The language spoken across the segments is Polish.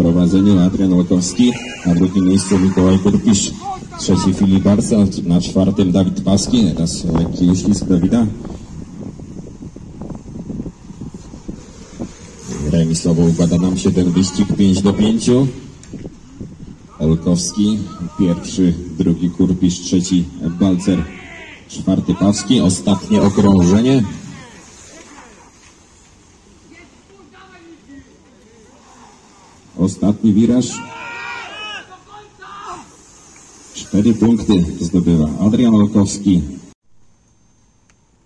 Prowadzeniu Adrian Łokowski, na drugim miejscu Mikołaj Kurpisz, trzeci Filip Barca, na czwartym Dawid Paski, teraz lekki uścisk Dawida. Remisowo układa nam się ten wyścig 5 do 5. Olkowski, pierwszy, drugi Kurpisz, trzeci Balcer, czwarty Pawski, ostatnie okrążenie. Ostatni wiraż. Cztery punkty zdobywa Adrian Olkowski.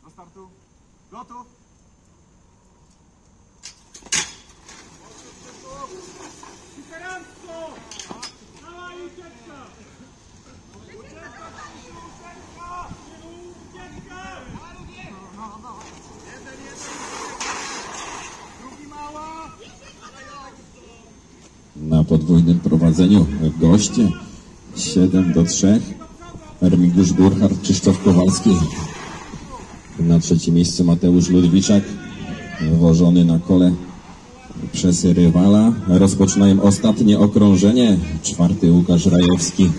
Do startu. Gotów. Diferencko! Dawaj ucieczka! Ucieczka! Ucieczka! Ucieczka! Jeden, jeden. Drugi mała. Na podwójnym prowadzeniu goście 7 do 3. Remigiusz Burchard, Krzysztof Kowalski. Na trzecim miejscu Mateusz Ludwiczak, wożony na kole przez rywala. Rozpoczynają ostatnie okrążenie. Czwarty Łukasz Rajewski.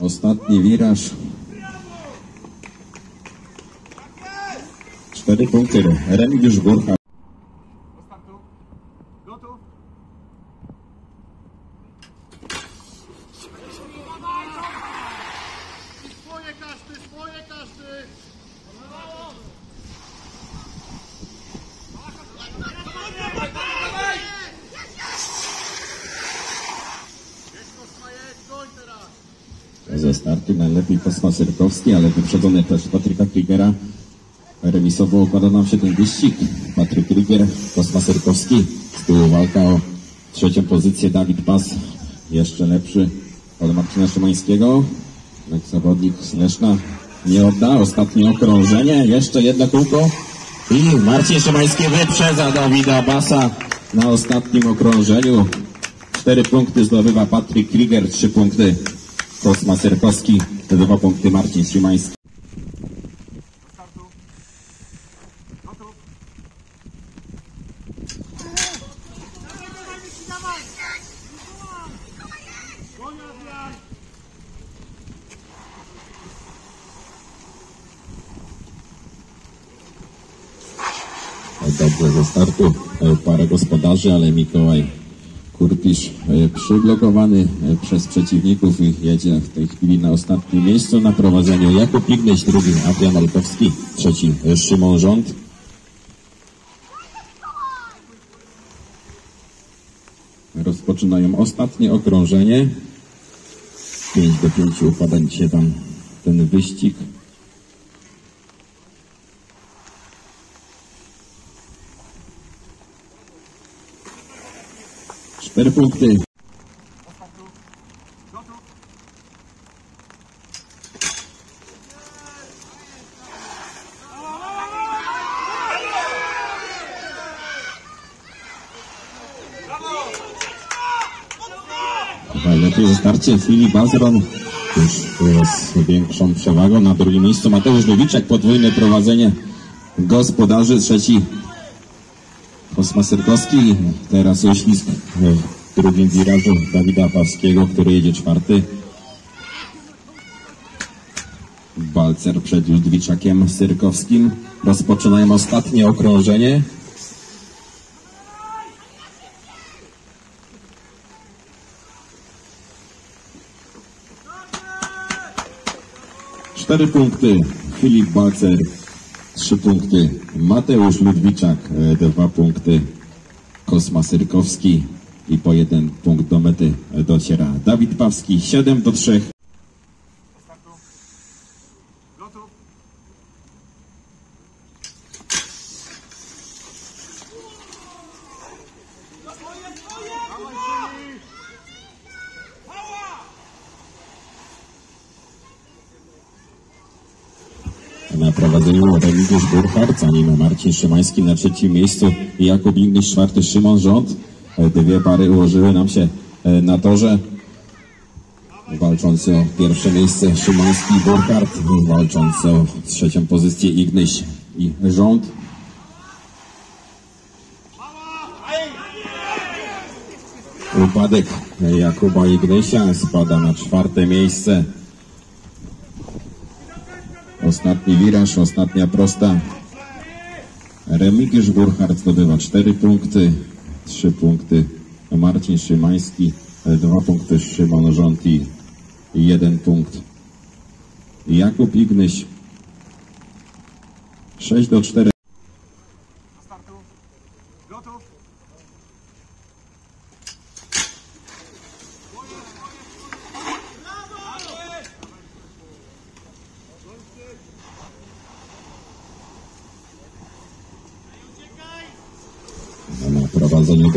Ostatni wiraż. Cztery punkty. Remigiusz Burchard. Ze startu najlepiej Kosma Syrkowski, ale wyprzedzony też Patryka Krigera. Remisowo układa nam się ten wyścig. Patryk Krieger, Kosma Syrkowski. Z tyłu walka o trzecią pozycję. Dawid Pas, jeszcze lepszy od Marcina Szymańskiego. Zawodnik Leszna nie odda. Ostatnie okrążenie. Jeszcze jedno kółko. I Marcin Szymański wyprzedza Dawida Basa na ostatnim okrążeniu. Cztery punkty zdobywa Patryk Krieger, trzy punkty Kosma Syrkowski, dwa punkty Marcin Szymański. Dobrze ze startu e, parę gospodarzy, ale Mikołaj Kurpisz e, przyblokowany e, przez przeciwników i jedzie w tej chwili na ostatnim miejscu na prowadzeniu Jakub Ignyś, drugi Adrian Olkowski, trzeci Szymon Rząd. Rozpoczynają ostatnie okrążenie. 5 do 5 układa się tam ten wyścig. Cztery punkty. Ze starcie Filip Bazron już z większą przewagą. Na drugim miejscu Mateusz Lewiczek, podwójne prowadzenie gospodarzy. Trzeci Kosma Syrkowski. Teraz uślizg w drugim wirażu Dawida Pawskiego, który jedzie czwarty. Balcer przed Ludwiczakiem Syrkowskim. Rozpoczynają ostatnie okrążenie. Cztery punkty Filip Balcer, trzy punkty Mateusz Ludwiczak, e, dwa punkty Kosma Syrkowski i po jeden punkt do mety dociera Dawid Pawski, 7 do 3. Marcin Szymański na trzecim miejscu i Jakub Inglis, czwarty Szymon Rząd. E, dwie pary ułożyły nam się e, na torze. Walczący o pierwsze miejsce Szymański i Burkhardt, walczący o trzecią pozycję Ignyś i Rząd. Upadek Jakuba Ignysia spada na czwarte miejsce. Ostatni wiraż, ostatnia prosta Remigiusz Burchardt zdobywa 4 punkty, 3 punkty Marcin Szymański, 2 punkty Szymon Żonti, 1 punkt Jakub Ignyś. 6 do 4. Do startu. Gotów. Na prowadzeniu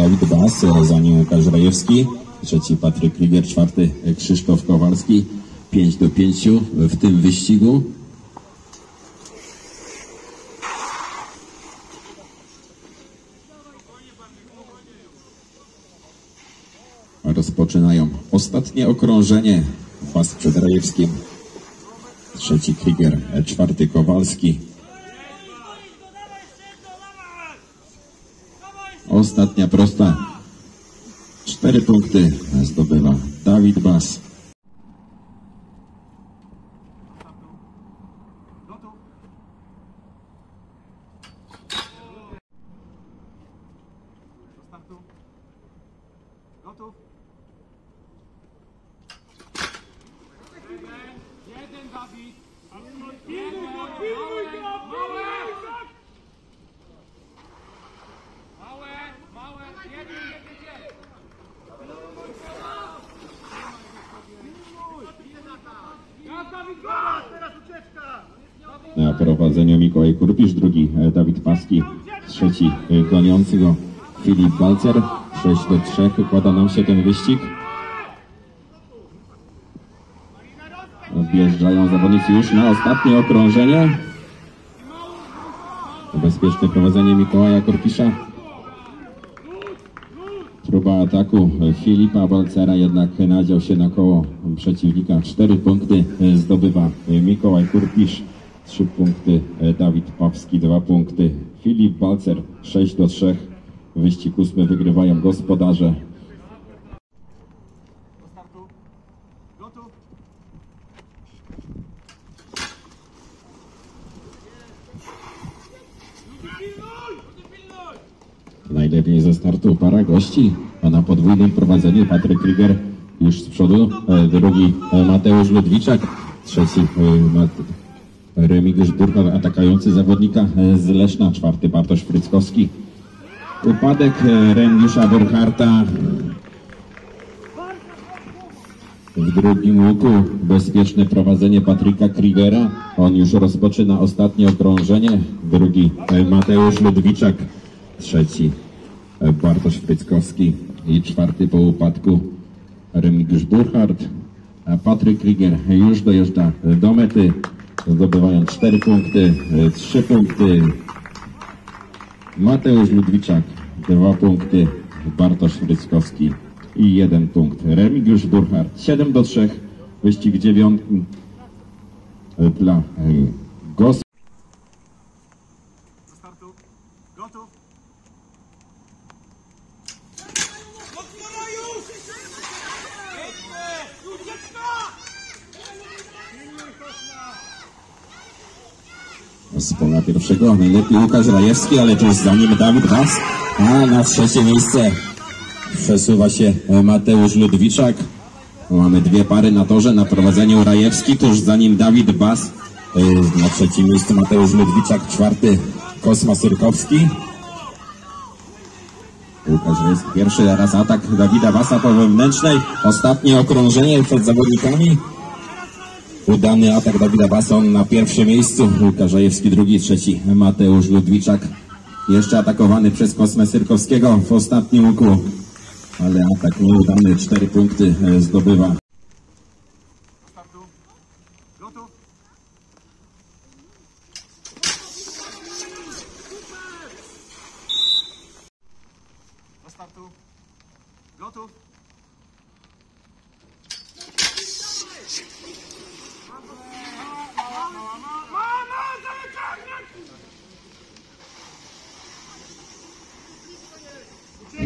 Bas, za nim Łukasz Rajewski, trzeci Patryk Kliger, czwarty Krzysztof Kowalski. 5 do 5 w tym wyścigu. Rozpoczynają ostatnie okrążenie. Bas przed Rajewskim. Trzeci Kliger, czwarty Kowalski. Ostatnia prosta. Cztery punkty zdobywa Dawid Bas. Gotów. Do startu. Gotów. Jeden Dawid. Pilnuj go, pilnuj go, pilnuj go! Małe, małe, jeden, jeden, jeden. Dawid, go! Teraz ucieczka! Na prowadzeniu Mikołaj Kurpisz, drugi e, Dawid Paski, trzeci e, goniący go Filip Balcer. 6 do 3 układa nam się ten wyścig. Odjeżdżają zawodnicy już na ostatnie okrążenie. Bezpieczne prowadzenie Mikołaja Korpisza. Próba ataku Filipa Balcera jednak nadział się na koło przeciwnika. Cztery punkty zdobywa Mikołaj Kurpisz. Trzy punkty Dawid Pawski, dwa punkty Filip Balcer. 6 do 3. Wyścig ósmy wygrywają gospodarze. Najlepiej ze startu para gości, a na podwójnym prowadzeniu Patryk Krieger już z przodu, e, drugi e, Mateusz Ludwiczak, trzeci e, Mat- Remigiusz Burkhardt, atakujący zawodnika e, z Leszna, czwarty Bartosz Fryckowski. Upadek e, Remigiusza Burkharta w drugim łuku bezpieczne prowadzenie Patryka Kriegera. On już rozpoczyna ostatnie okrążenie. Drugi e, Mateusz Ludwiczak. Trzeci Bartosz Fryckowski. I czwarty po upadku Remigiusz Burchardt. A Patryk Krieger już dojeżdża do mety. Zdobywając cztery punkty, e, trzy punkty. Mateusz Ludwiczak, dwa punkty. Bartosz Fryckowski i jeden punkt. Remigiusz Burchardt, 7 do 3. Wyścig dziewiątki e, dla e, GOS. Do startu. Gotów. Z pierwszego najlepiej Łukasz Rajewski, ale tuż za nim Dawid Bas. A na trzecie miejsce przesuwa się e, Mateusz Ludwiczak. Mamy dwie pary na torze, na prowadzeniu Rajewski, tuż za nim Dawid Bas. E, Na trzecim miejscu Mateusz Ludwiczak, czwarty Kosma Syrkowski. Łukasz Rajewski pierwszy raz atak Dawida Basa po wewnętrznej. Ostatnie okrążenie przed zawodnikami. Udany atak Dawida Bason na pierwszym miejscu. Łukasz Rajewski drugi, trzeci Mateusz Ludwiczak. Jeszcze atakowany przez Kosmę Syrkowskiego w ostatnim łuku. Ale atak nieudany, cztery punkty e, zdobywa. Do startu. Gotów. Do startu. Gotów.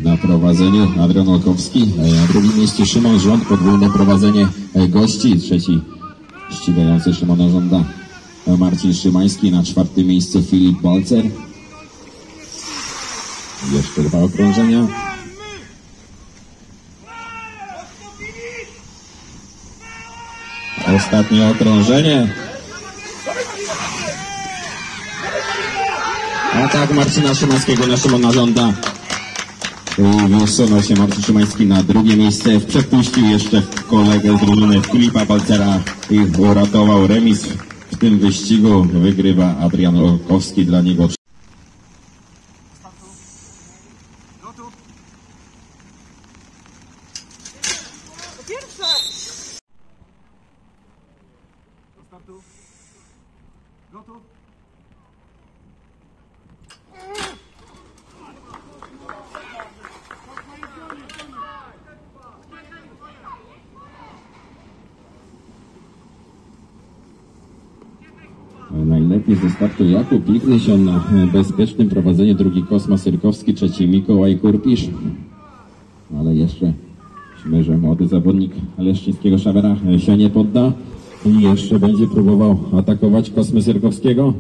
Na prowadzeniu Adrian Olkowski, e, na drugim miejscu Szymon Rząd, podwójne prowadzenie e, gości, trzeci ścigający Szymona Rząda e, Marcin Szymański, na czwartym miejscu Filip Balcer. Jeszcze dwa okrążenia. Ostatnie okrążenie. Atak Marcina Szymańskiego na Szymona Rząda. Wysunął się Marcin Szymański na drugie miejsce. Przepuścił jeszcze kolegę z drużyny Filipa Balcera i uratował remis w tym wyścigu. Wygrywa Adrian Olkowski dla niego. Najlepiej ze startu Jakub Ignyś, on na e, bezpiecznym prowadzeniu drugi Kosma Syrkowski, trzeci Mikołaj Kurpisz. Ale jeszcze myślę, że młody zawodnik Leszczyńskiego Szawera e, się nie podda i jeszcze będzie próbował atakować Kosmy Syrkowskiego.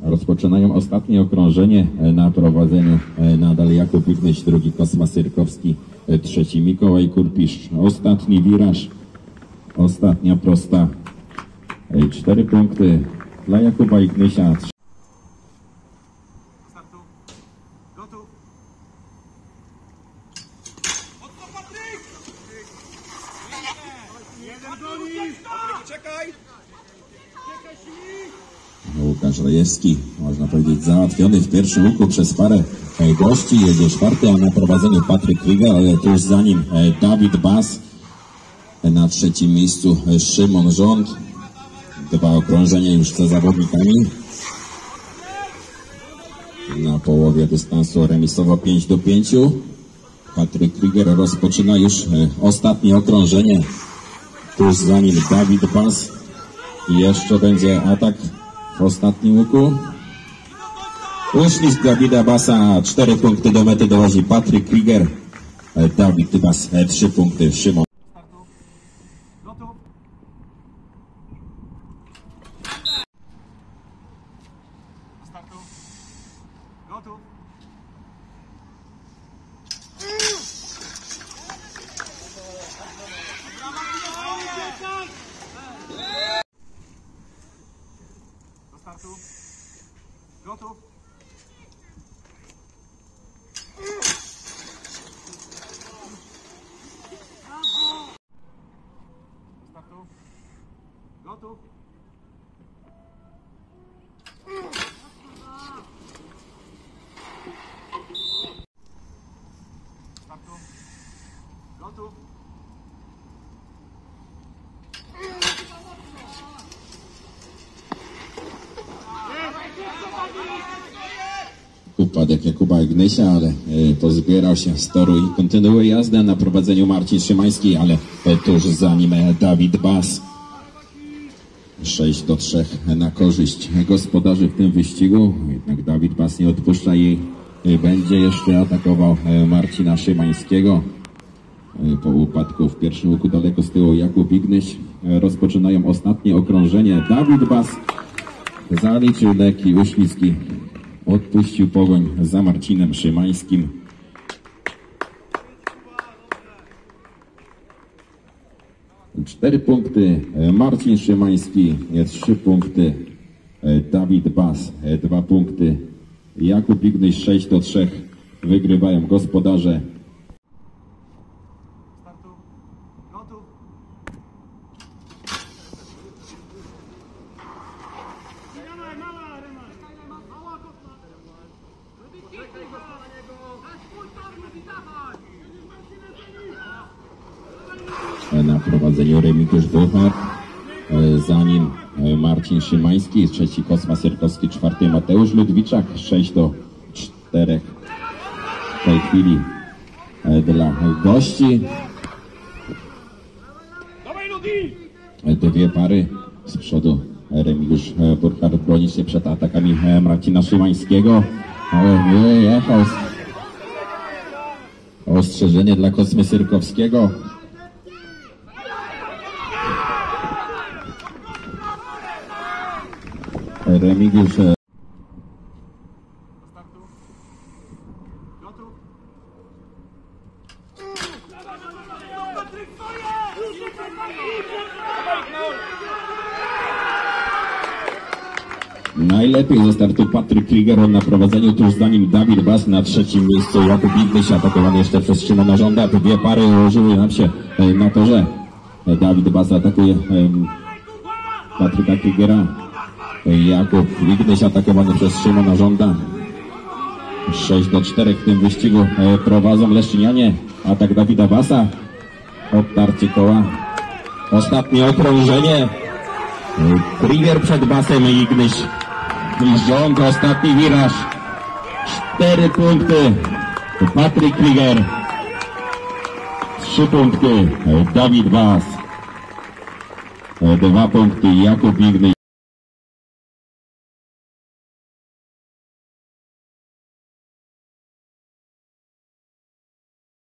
Rozpoczynają ostatnie okrążenie e, na prowadzeniu. Nadal Jakub Ignyś, drugi Kosma Syrkowski, trzeci Mikołaj Kurpisz. Ostatni wiraż. Ostatnia prosta. Cztery punkty dla Jakuba Ignysia. Łukasz Rejewski, można powiedzieć, załatwiony w pierwszym łuku przez parę gości. Jedzie czwarty, a na prowadzeniu Patryk Kryga, ale tuż za nim Dawid Bas. Na trzecim miejscu e, Szymon Rząd. Dwa okrążenia już za zawodnikami. Na połowie dystansu remisowo 5 do 5. Patryk Krieger rozpoczyna już e, ostatnie okrążenie. Tuż za nim Dawid Bas. I jeszcze będzie atak w ostatnim łuku. Uślizg Dawida Basa, cztery punkty do mety dowozi Patryk Krieger. E, Dawid Bas, e, trzy punkty, Szymon. startu. Gotów? Do startu. Gotów? Do startu. Gotów? Do startu. Gotów? Startu. Gotów? Upadek Jakuba Ignysia, ale e, pozbierał się z toru i kontynuuje jazdę na prowadzeniu Marcin Szymański, ale tuż za nim e, Dawid Bas. 6 do 3 na korzyść gospodarzy w tym wyścigu. Jednak Dawid Bas nie odpuszcza i e, będzie jeszcze atakował e, Marcina Szymańskiego. E, Po upadku w pierwszym łuku daleko z tyłu Jakub Ignyś. Rozpoczynają ostatnie okrążenie. Dawid Bas zaliczył leki uślizgi. Odpuścił pogoń za Marcinem Szymańskim. Cztery punkty Marcin Szymański, trzy punkty Dawid Bas, dwa punkty Jakub Ignyś, sześć do trzech wygrywają gospodarze. Startu. Gotów? Mała, mała arena. Mała kosma. Poczekaj go na niego. E, Na prowadzeniu Remigiusz Buchar, e, za nim e, Marcin Szymański, trzeci Kosma Sierkowski, czwarty Mateusz Ludwiczak, sześć do czterech w tej chwili e, dla gości. E, Dwie pary z przodu Remigiusz e, Burkhardt broni się przed atakami Marcina Szymańskiego. Os... ostrzeżenie dla Kosmy Syrkowskiego. Remigiusz. Najlepiej ze startu Patryk Krieger na prowadzeniu tuż za nim Dawid Bas na trzecim miejscu Jakub Ignyś atakowany jeszcze przez Szymona Żąda. Dwie pary ułożyły nam się e, na torze. E, Dawid Bas atakuje Patryka Kriegera. E, Jakub Ignyś atakowany przez Szymona Żąda. 6 do 4 w tym wyścigu e, prowadzą Leszczynianie. Atak Dawida Basa. Odtarcie koła. Ostatnie okrążenie. E, Krieger przed basem Ignyś. I rząd, ostatni wiraż. Cztery punkty. Patryk Krieger. Trzy punkty. Dawid Bas. Dwa punkty. Jakub Ignyś.